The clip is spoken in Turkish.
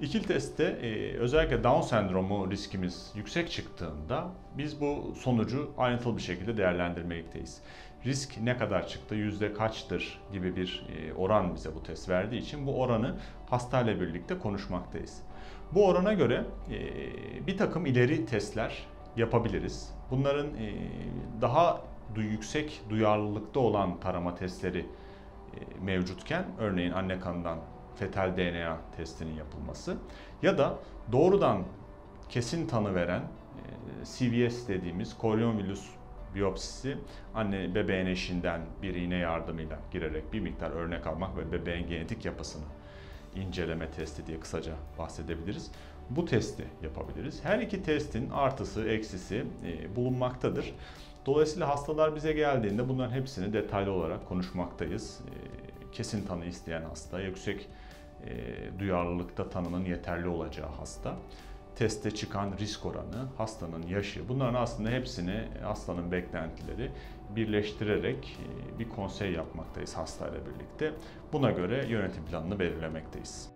İkil testte e, özellikle Down sendromu riskimiz yüksek çıktığında biz bu sonucu ayrıntılı bir şekilde değerlendirmekteyiz. Risk ne kadar çıktı, yüzde kaçtır gibi bir e, oran bize bu test verdiği için bu oranı hastayla birlikte konuşmaktayız. Bu orana göre e, bir takım ileri testler yapabiliriz. Bunların e, daha yüksek duyarlılıkta olan tarama testleri e, mevcutken örneğin anne kanından fetal DNA testinin yapılması ya da doğrudan kesin tanı veren e, CVS dediğimiz korionvirüs biyopsisi anne bebeğin eşinden bir iğne yardımıyla girerek bir miktar örnek almak ve bebeğin genetik yapısını inceleme testi diye kısaca bahsedebiliriz. Bu testi yapabiliriz. Her iki testin artısı, eksisi e, bulunmaktadır. Dolayısıyla hastalar bize geldiğinde bunların hepsini detaylı olarak konuşmaktayız. E, kesin tanı isteyen hasta, yüksek e, duyarlılıkta tanının yeterli olacağı hasta, testte çıkan risk oranı, hastanın yaşı, bunların aslında hepsini hastanın beklentileri birleştirerek e, bir konsey yapmaktayız hastayla birlikte. Buna göre yönetim planını belirlemekteyiz.